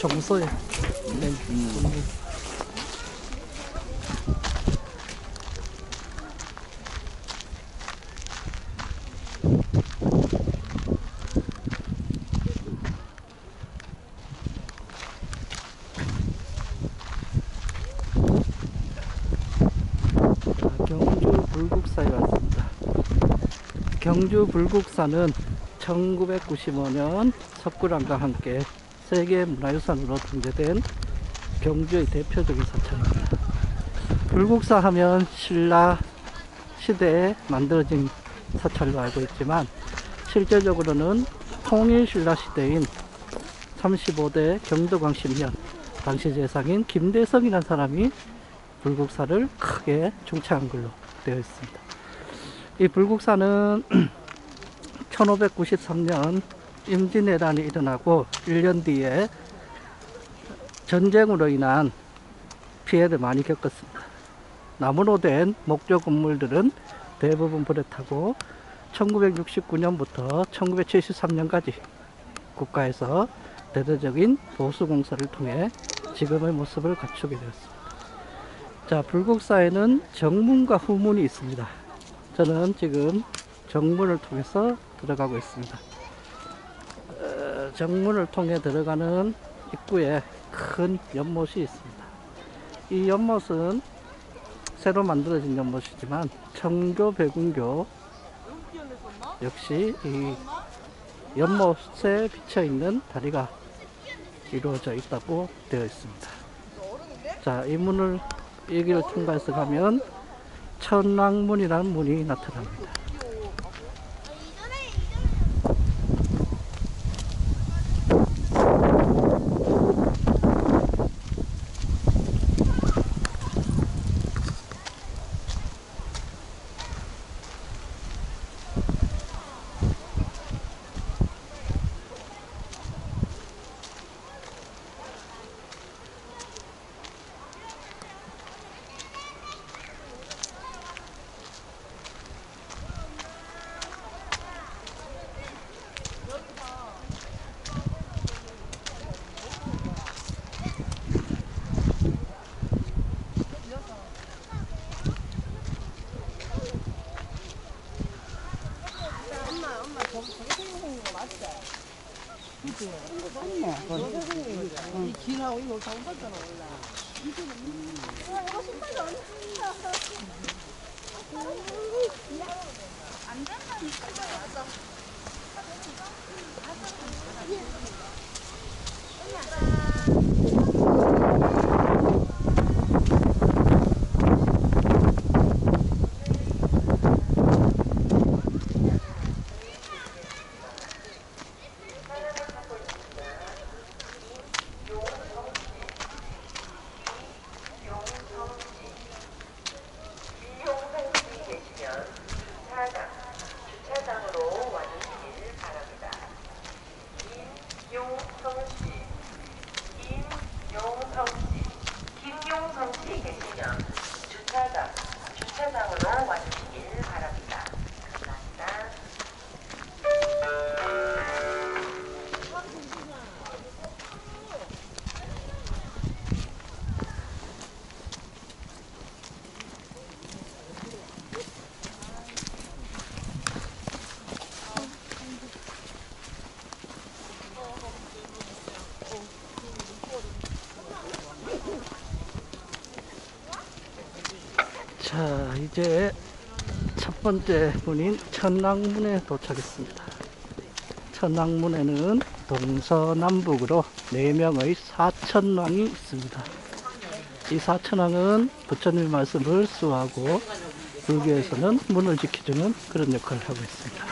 정서에 네. 자, 경주 불국사에 왔습니다. 경주 불국사는 1995년 석굴암과 함께 세계 문화유산으로 등재된 경주의 대표적인 사찰입니다. 불국사 하면 신라 시대에 만들어진 사찰로 알고 있지만 실제적으로는 통일 신라 시대인 35대 경도광 10년 당시 재상인 김대성이라는 사람이 불국사를 크게 중창한 걸로 되어 있습니다. 이 불국사는 1593년 임진왜란이 일어나고 1년 뒤에 전쟁으로 인한 피해를 많이 겪었습니다. 나무로 된 목조 건물들은 대부분 불에 타고 1969년부터 1973년까지 국가에서 대대적인 보수 공사를 통해 지금의 모습을 갖추게 되었습니다. 자, 불국사에는 정문과 후문이 있습니다. 저는 지금 정문을 통해서 들어가고 있습니다. 어, 정문을 통해 들어가는 입구에 큰 연못이 있습니다. 이 연못은 새로 만들어진 연못이지만 청교 백운교 역시 이 연못에 비쳐 있는 다리가 이루어져 있다고 되어 있습니다. 자, 이 문을 이 길을 통과해서 가면 천왕문이라는 문이 나타납니다. 이 길하고 이거 다 봤잖아 원래. 이용성씨 계시면 주차장, 주차장으로 와주시길 바랍니다. 김용성씨, 김용성씨, 김용성씨 계시면 주차장, 주차장으로 와주시길 바랍니다. 감사합니다. 자, 이제 첫 번째 문인 천왕문에 도착했습니다. 천왕문에는 동서남북으로 네명의 사천왕이 있습니다. 이 사천왕은 부처님 말씀을 수하고 불교에서는 문을 지켜주는 그런 역할을 하고 있습니다.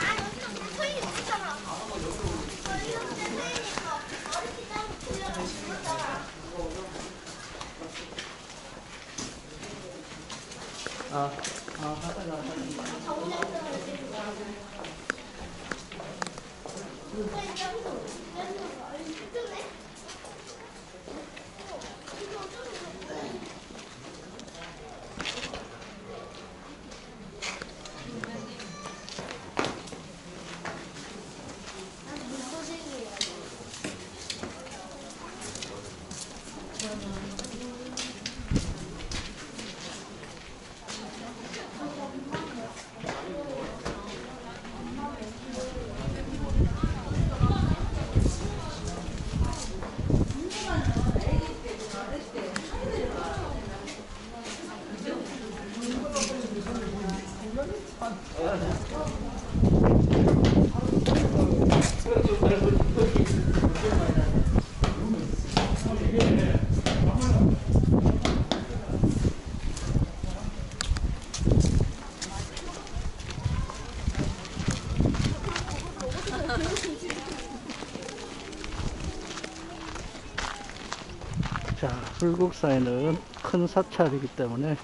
자, 불국사에는 큰 사찰이기 때문에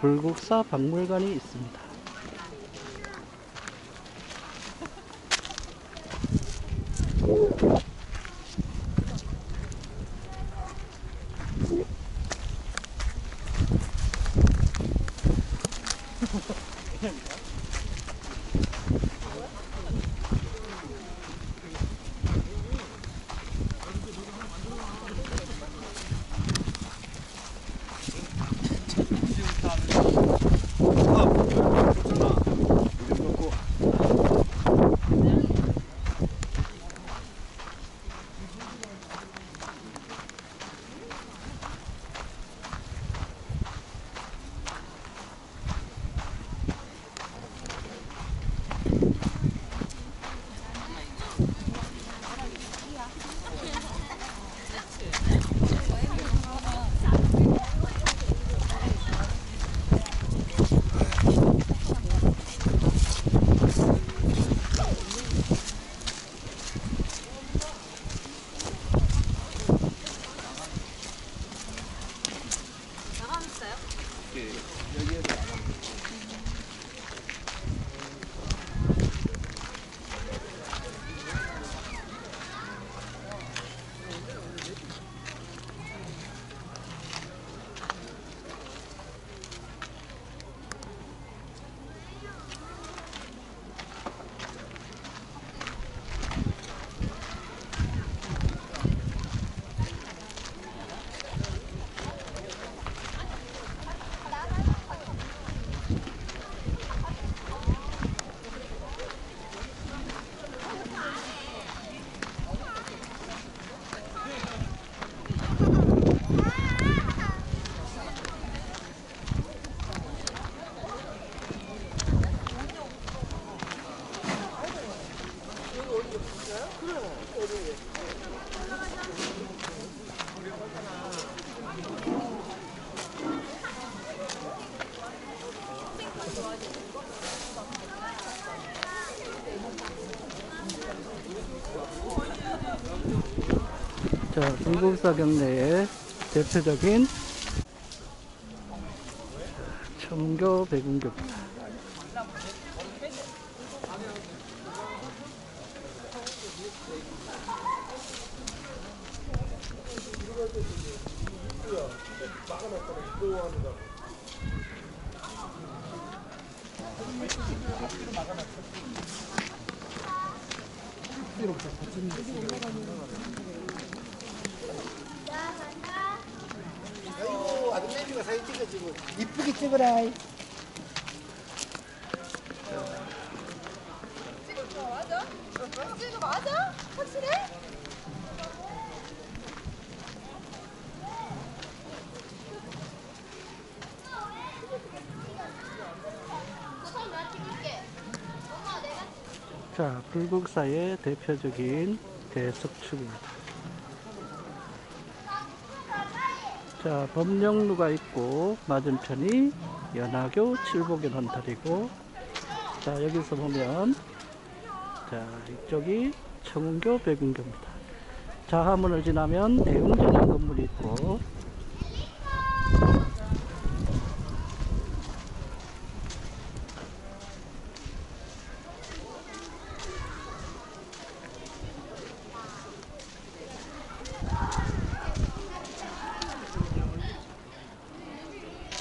불국사 박물관이 있습니다. 불국사 경내의 대표적인 청교 백운교입니다. 아이고 아줌매가 사진 찍어주고 이쁘게 찍어라. 이거 맞아? 확실해? 자, 불국사의 대표적인 대석축입니다. 자, 법령루가 있고 맞은편이 연하교 칠복이라는 다리고 자, 여기서 보면 자, 이쪽이 청운교 백운교입니다. 자하문을 지나면 대웅전인 건물이 있고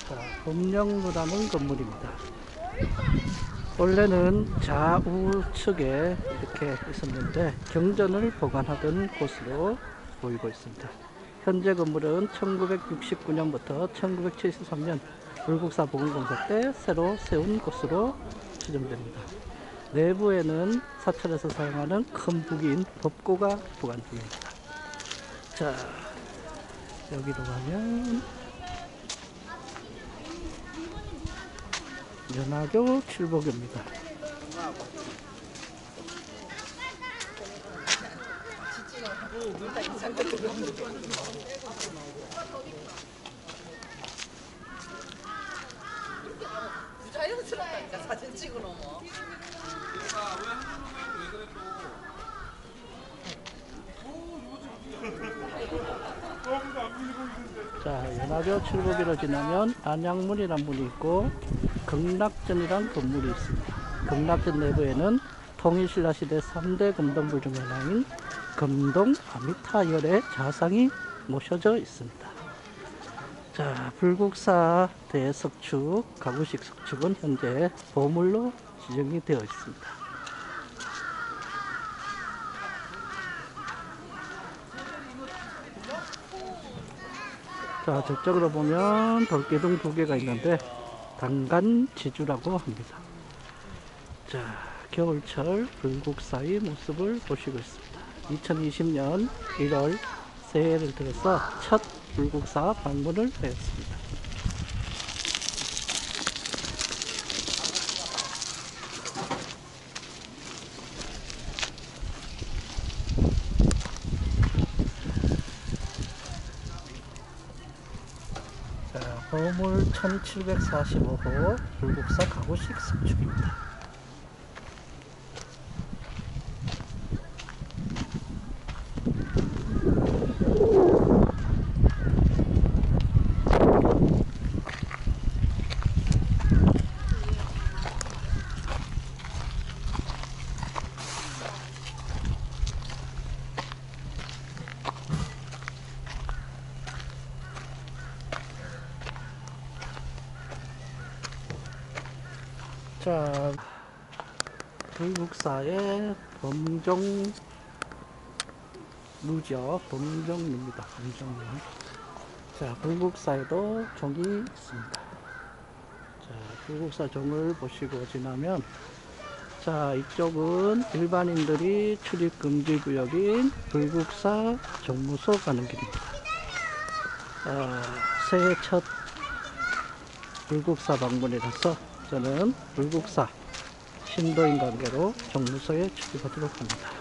자, 법령루라는 건물입니다. 원래는 좌우측에 이렇게 있었는데 경전을 보관하던 곳으로 보이고 있습니다. 현재 건물은 1969년부터 1973년 불국사 보건공사 때 새로 세운 곳으로 추정됩니다. 내부에는 사찰에서 사용하는 큰 북인 법고가 보관 중입니다. 자, 여기로 가면 연하교 칠복입니다. 자연스럽다니까 사진 찍어 놓으면 자, 연하교 칠복이로 지나면 안양문이란 문이 있고 극락전이란 건물이 있습니다. 극락전 내부에는 통일신라 시대 3대 금동불 중 하나인 금동 아미타열의 자상이 모셔져 있습니다. 자, 불국사 대석축, 가구식 석축은 현재 보물로 지정이 되어 있습니다. 자, 저쪽으로 보면 돌기둥 두 개가 있는데 단간 지주라고 합니다. 자, 겨울철 불국사의 모습을 보시고 있습니다. 2020년 1월 새해를 들어서 첫 불국사 방문을 하였습니다. 자, 보물 1745호 불국사 가구식 석축입니다. 자, 불국사의 범종 루죠. 범종루입니다. 범종루. 자, 불국사에도 종이 있습니다. 자, 불국사 종을 보시고 지나면 자, 이쪽은 일반인들이 출입 금지 구역인 불국사 종무소 가는 길입니다. 아, 새해 첫 불국사 방문이라서 저는 불국사 신도인 관계로 정무소에 출입하도록 합니다.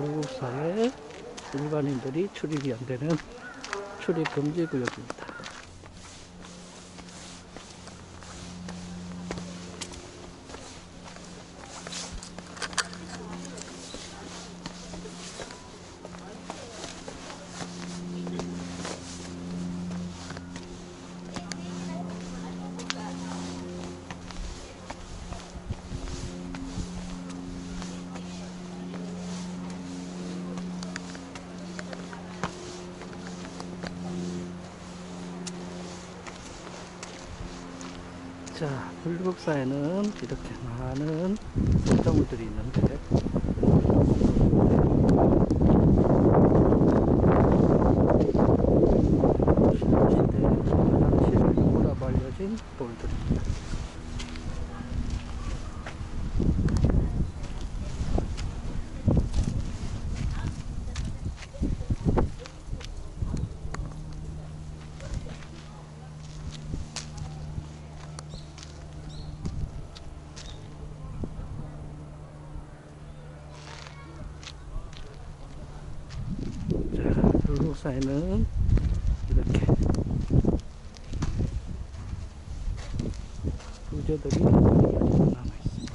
불국사에 일반인들이 출입이 안 되는 출입 금지 구역입니다. 자, 불국사에는 이렇게 많은 성정물들이 있는데 신라시대 한실유고라고 알려진 돌들입니다. 한국사에는 이렇게 부저들이 많이 남아 있습니다.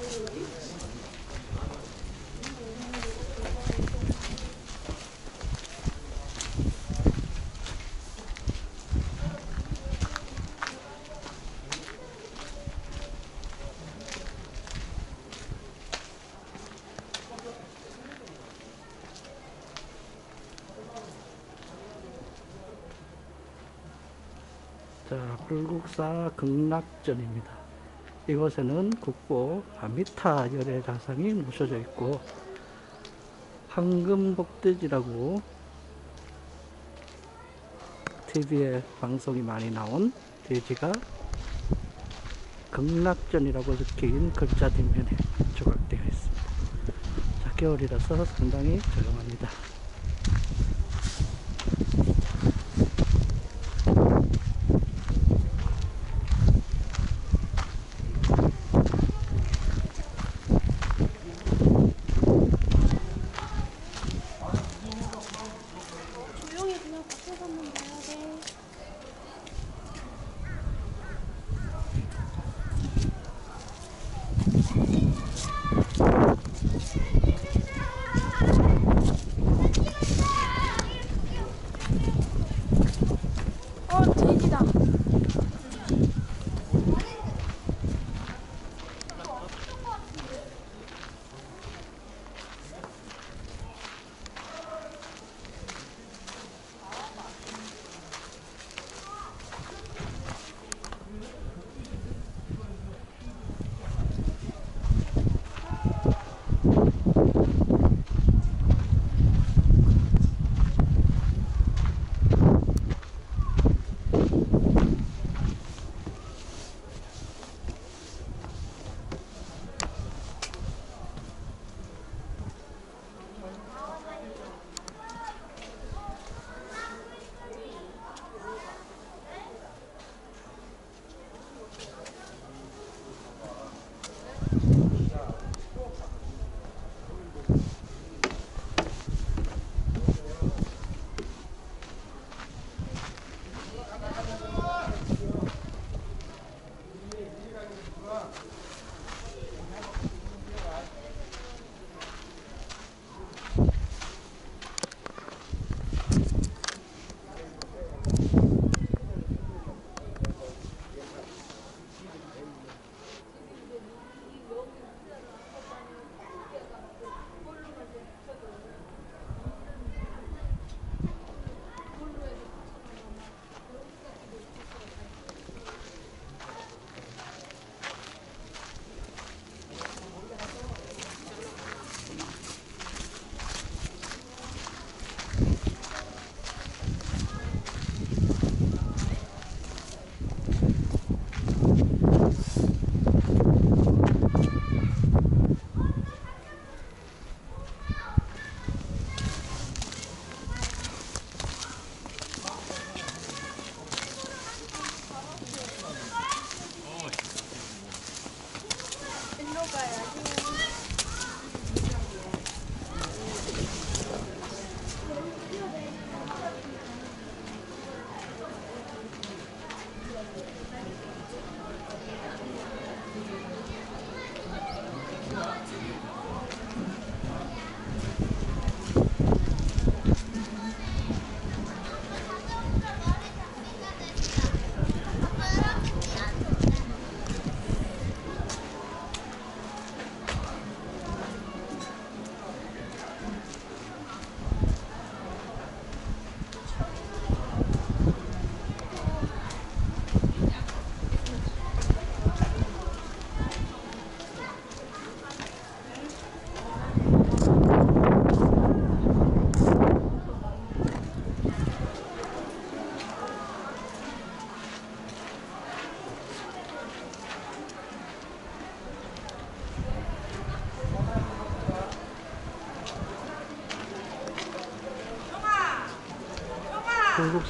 불국사 극락전입니다. 이곳에는 국보 아미타 열애 자상이 모셔져 있고 황금복돼지라고 TV에 방송이 많이 나온 돼지가 극락전이라고 적힌 글자 뒷면에 조각되어 있습니다. 자, 겨울이라서 상당히 조용합니다.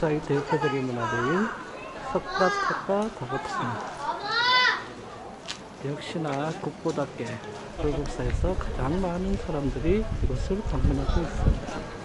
중국사의 대표적인 문화재인 석가탑과 다보트입니다. 역시나 국보답게 불국사에서 가장 많은 사람들이 이곳을 방문하고 있습니다.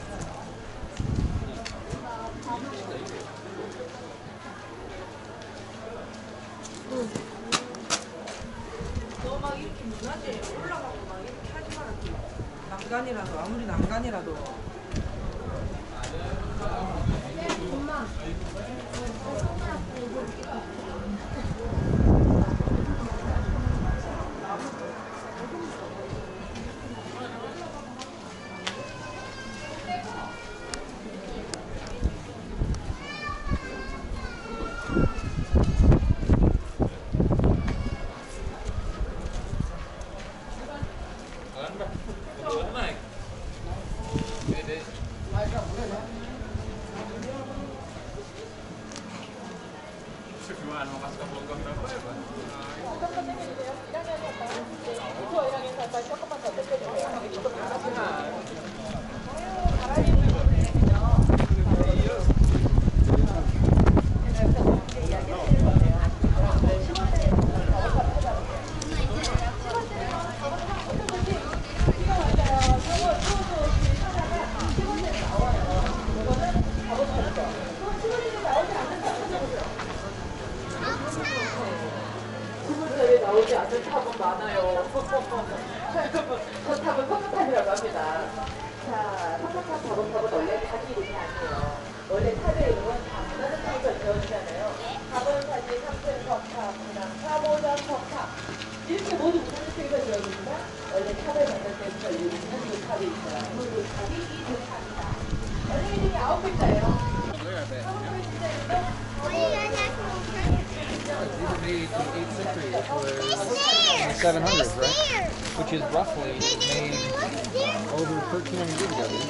1392 together.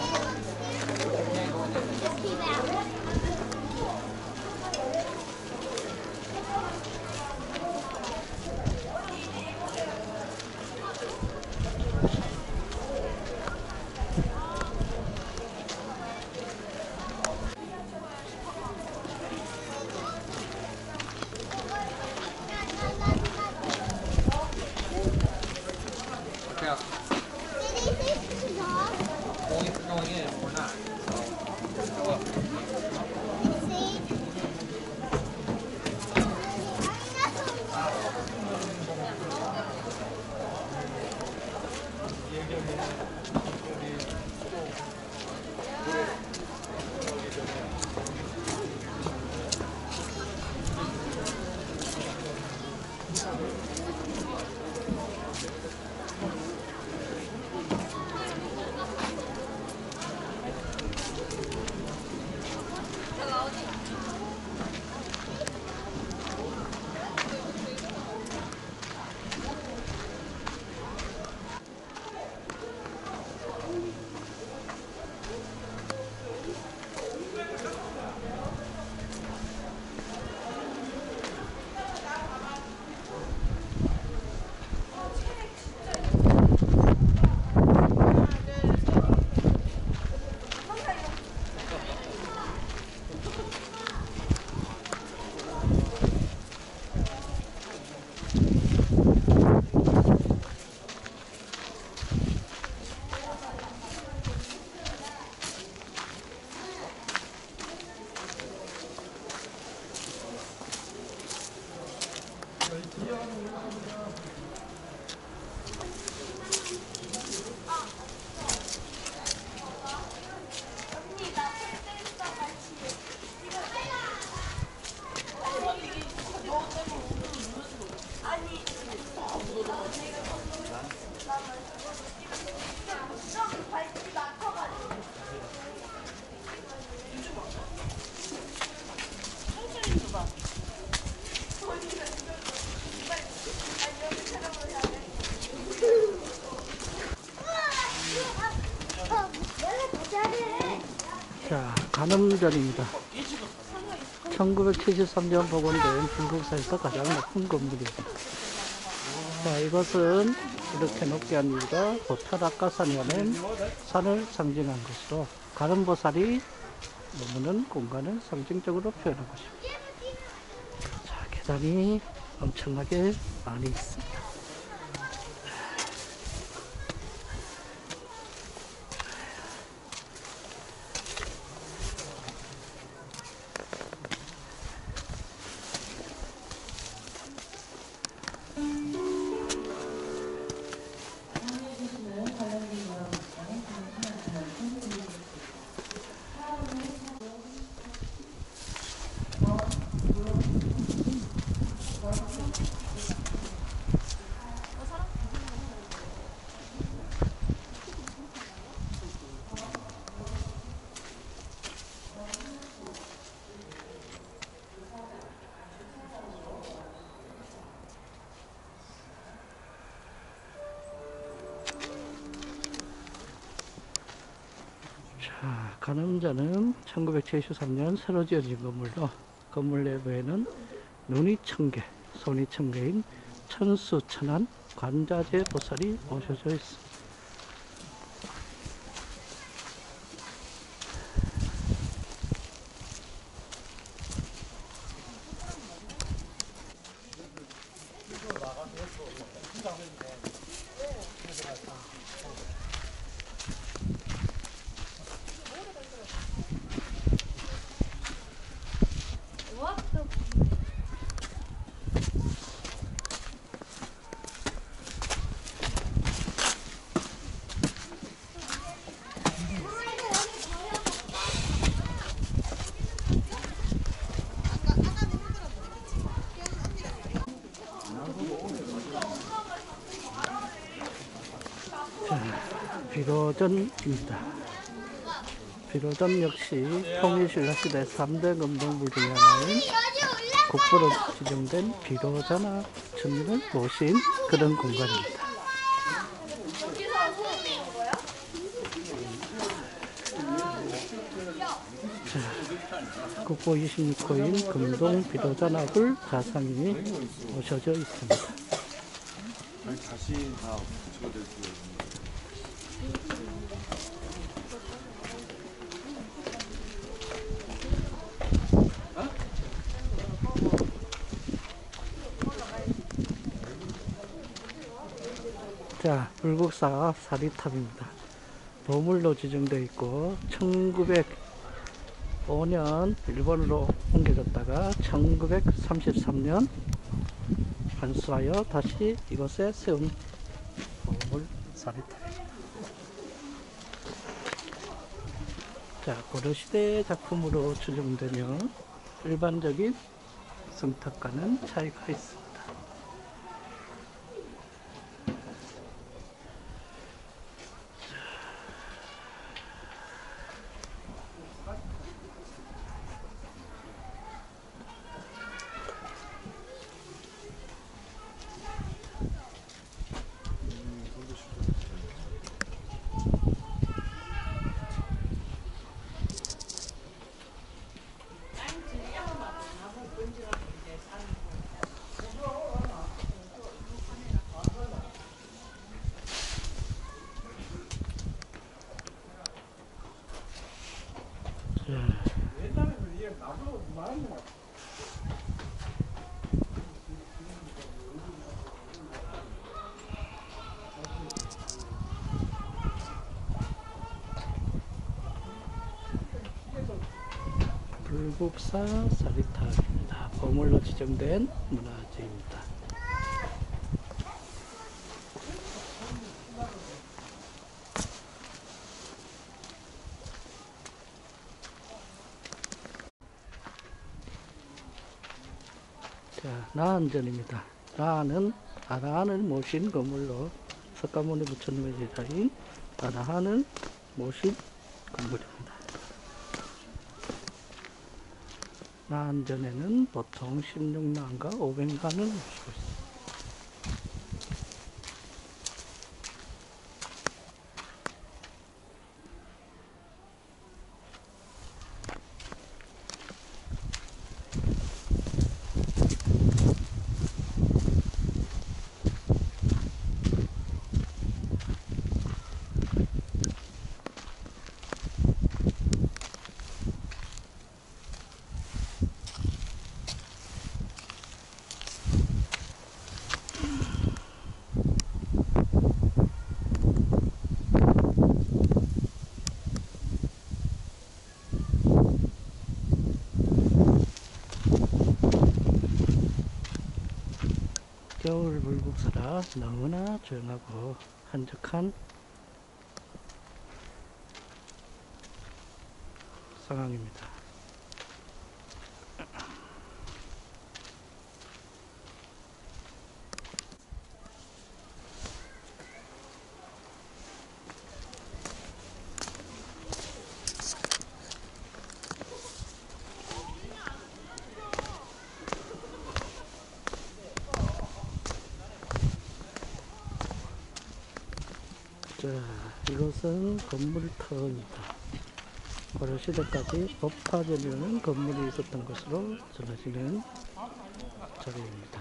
자, 간음전입니다. 1973년 복원된 중국사에서 가장 높은 건물입니다. 자, 이것은 이렇게 높게 한 이유가 보타락가산이라는 산을 상징한 것으로 가름보살이 머무는 공간을 상징적으로 표현하고 싶습니다. 자, 계단이 엄청나게 많이 있습니다. 1973년 새로 지어진 건물로 건물 내부에는 눈이 천개, 손이 천개인 천수천안 관자재 보살이 모셔져 있습니다. 비로전입니다. 비로전 역시 통일신라 시대 3대 금동물 중에 하나인 국보로 지정된 비로자나 천민을 모신 그런 공간입니다. 자, 국보 26호인 금동 비로자나굴 자상이 모셔져 있습니다. 자, 불국사 사리탑입니다. 보물로 지정되어 있고 1905년 일본으로 옮겨졌다가 1933년 반수하여 다시 이곳에 세운 보물 사리탑입니다. 자, 고려시대 작품으로 추정되며 일반적인 성탑과는 차이가 있습니다. 불국사 사리탑입니다. 보물로 지정된 문화재입니다. 자, 나한전입니다. 나한은 아라한을 모신 건물로 석가모니 부처님의 제자인 아라한을 모신 건물입니다. 나한전에는 보통 16난과 500간을 모시고 있습니다. 너무나 조용하고 한적한 상황입니다. 자, 이것은 건물터입니다. 고려 시대까지 법화전이라는 건물이 있었던 것으로 전해지는 자리입니다.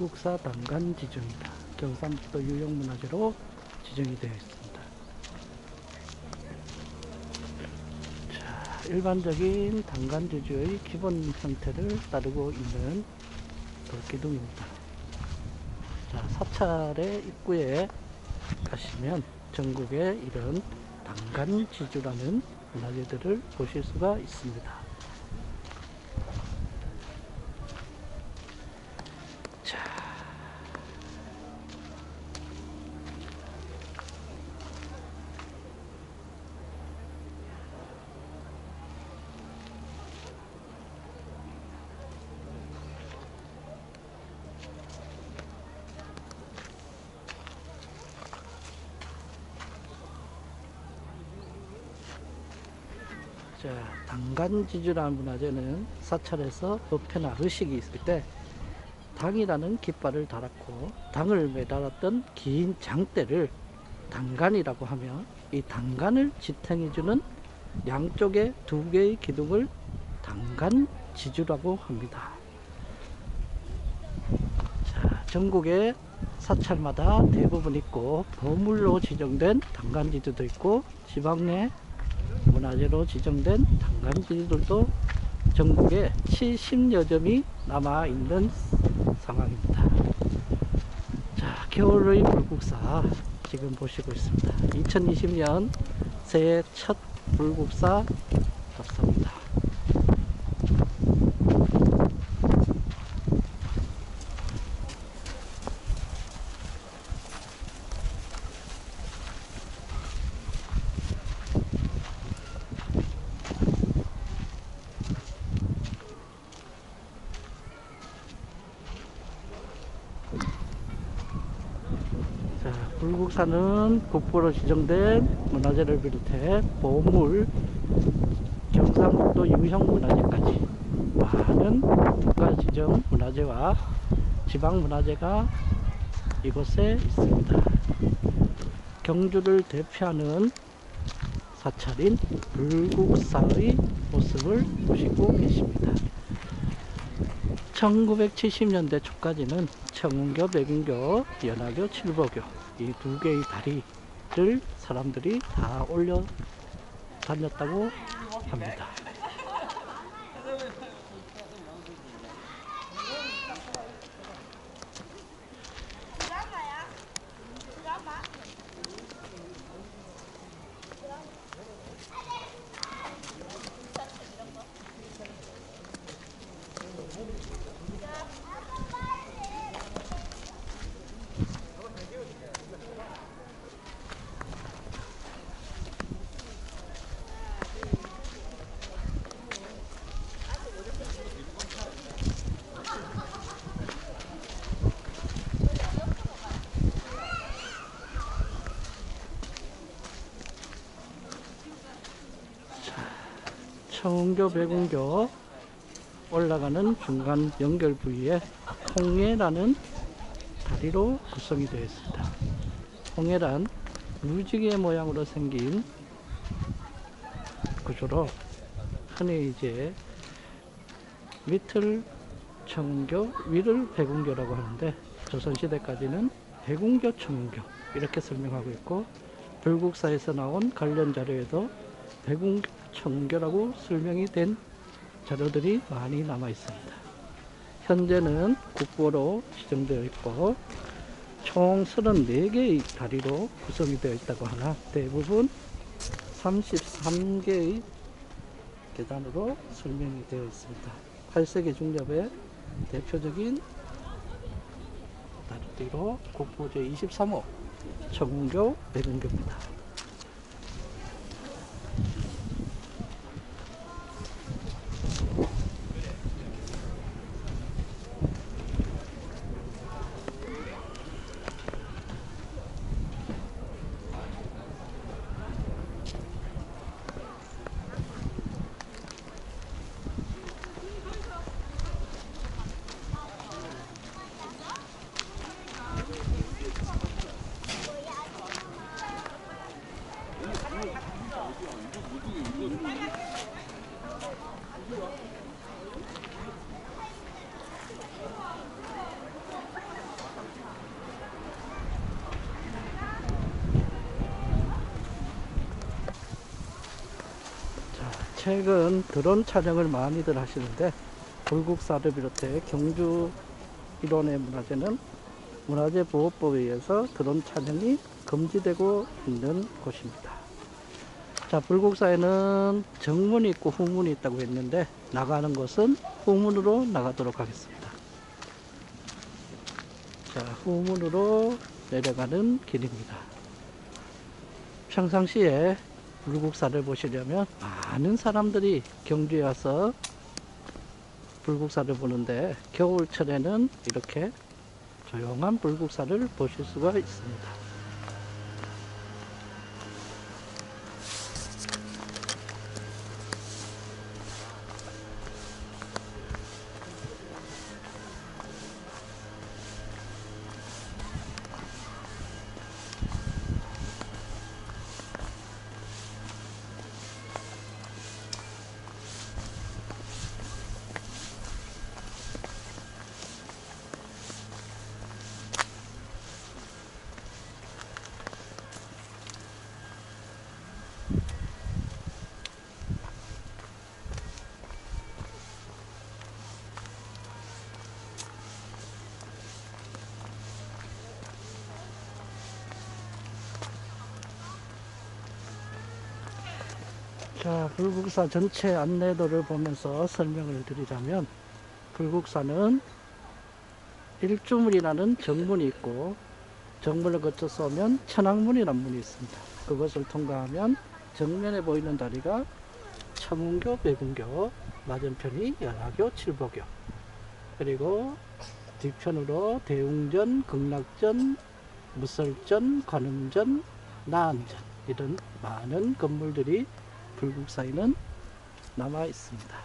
불국사 당간 지정이다. 경상북도 유형문화재로 지정이 되어 있습니다. 자, 일반적인 당간지주의 기본 형태를 따르고 있는 돌기둥입니다. 자, 사찰의 입구에 가시면 전국에 이런 당간지주라는 문화재들을 보실 수가 있습니다. 자, 자, 당간지주라는 문화재는 사찰에서 법회나 의식이 있을 때 당이라는 깃발을 달았고 당을 매달았던 긴 장대를 당간이라고 하며 이 당간을 지탱해주는 양쪽에 두 개의 기둥을 당간지주라고 합니다. 자, 전국에 사찰마다 대부분 있고 보물로 지정된 당간지주도 있고 지방내 문화재로 지정된 당간지주들도 전국에 70여 점이 남아 있는 상황입니다. 자, 겨울의 불국사 지금 보시고 있습니다. 2020년 새해 첫 불국사 답사입니다. 자, 불국사는 국보로 지정된 문화재를 비롯해 보물, 경상북도 유형 문화재까지 많은 국가 지정 문화재와 지방 문화재가 이곳에 있습니다. 경주를 대표하는 사찰인 불국사의 모습을 보시고 계십니다. 1970년대 초까지는 청운교, 백운교, 연화교, 칠보교 이 두 개의 다리를 사람들이 다 올려 다녔다고 합니다. 백운교 올라가는 중간 연결 부위에 홍해라는 다리로 구성이 되어 있습니다. 홍해란 무지개 모양으로 생긴 구조로 흔히 이제 밑을 청운교, 위를 백운교라고 하는데 조선시대까지는 백운교, 청운교 이렇게 설명하고 있고 불국사에서 나온 관련 자료에도 백운교, 청운교라고 설명이 된 자료들이 많이 남아 있습니다. 현재는 국보로 지정되어 있고 총 34개의 다리로 구성이 되어 있다고 하나 대부분 33개의 계단으로 설명이 되어 있습니다. 8세기 중엽의 대표적인 다리로 국보 제23호 청운교 백운교입니다. 자, 최근 드론 촬영을 많이들 하시는데 불국사를 비롯해 경주 일원의 문화재는 문화재 보호법에 의해서 드론 촬영이 금지되고 있는 곳입니다. 자, 불국사에는 정문이 있고 후문이 있다고 했는데 나가는 곳은 후문으로 나가도록 하겠습니다. 자, 후문으로 내려가는 길입니다. 평상시에 불국사를 보시려면 많은 사람들이 경주에 와서 불국사를 보는데 겨울철에는 이렇게 조용한 불국사를 보실 수가 있습니다. 자, 불국사 전체 안내도를 보면서 설명을 드리자면, 불국사는 일주문이라는 정문이 있고, 정문을 거쳐서 오면 천왕문이라는 문이 있습니다. 그것을 통과하면 정면에 보이는 다리가 청운교, 백운교, 맞은편이 연화교, 칠보교, 그리고 뒤편으로 대웅전, 극락전, 무설전, 관음전, 나안전 이런 많은 건물들이 불국사에는 남아 있습니다.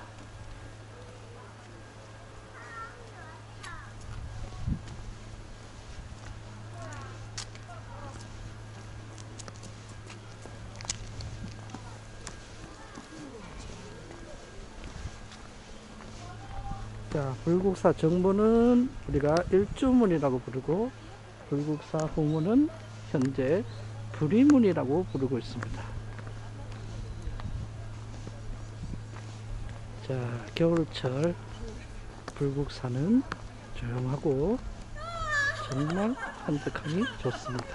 자, 불국사 정문은 우리가 일주문이라고 부르고 불국사 후문은 현재 불이문이라고 부르고 있습니다. 자, 겨울철 불국사는 조용하고 정말 한적하니 좋습니다.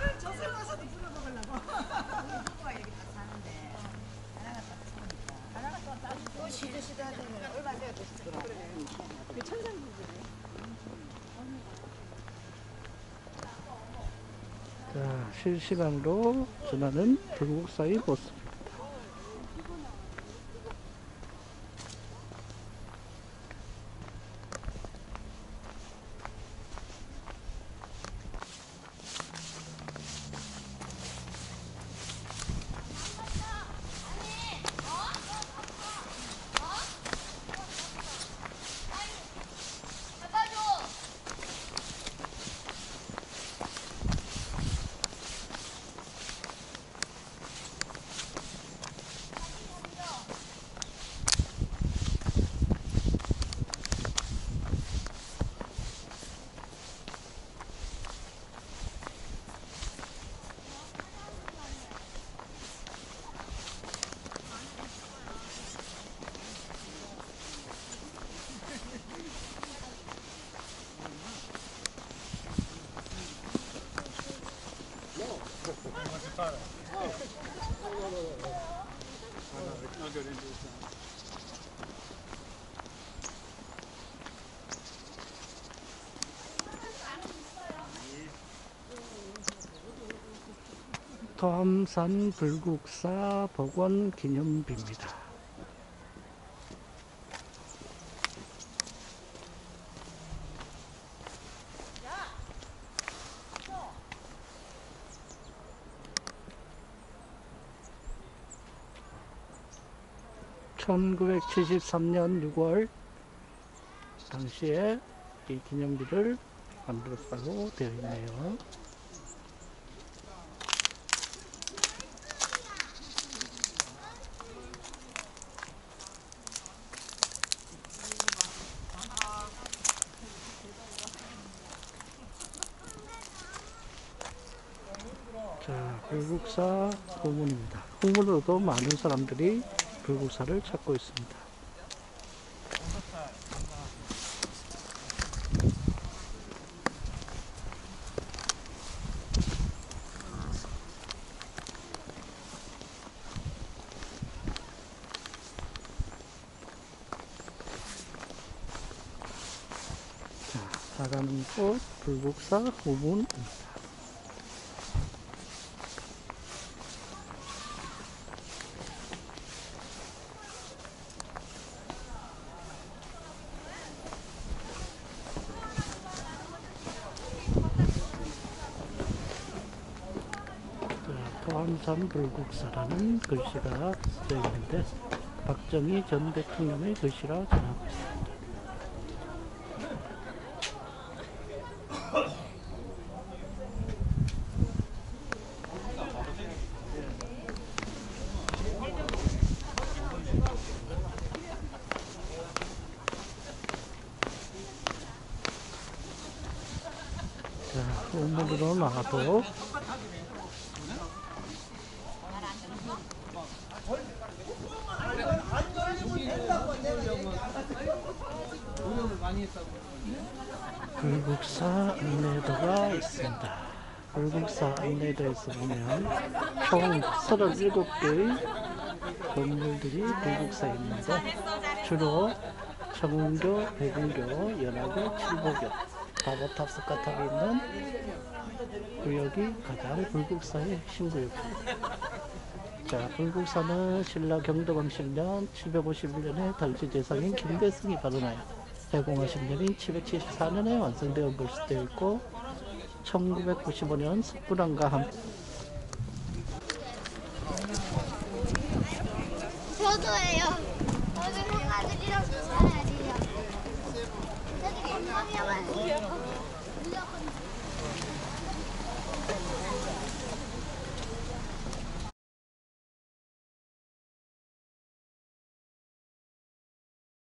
자, 실시간으로 전하는 불국사의 모습 토암산 불국사 복원 기념비입니다. (1973년 6월) 당시에 이 기념비를 만들었다고 되어 있네요. 자, 불국사 후문입니다. 후문으로도 많은 사람들이 불국사를 찾고 있습니다. 자, 나가는 곳 불국사 후문입니다. 자, 토암산 불국사라는 글씨가 쓰여 있는데 박정희 전 대통령의 글씨라 전하고 있습니다. 자, 후문으로 나가도 불국사 안내도가 있습니다. 불국사 안내도에서 보면 총 37개의 건물들이 불국사에 있는데 주로 청운교, 백운교, 연화교, 칠보교, 바보탑 스카탑이 있는 구역이 가장 불국사의 신구역입니다. 자, 불국사는 신라 경도방 10년 751년에 당시 재상인 김대승이 발언하여 해공하신 년인 774년에 완성되어 볼수되어 있고 1995년 석굴암과 함께 저도예요. 저도 형아들이랑 놀아야지. 저도 건강해야 돼요.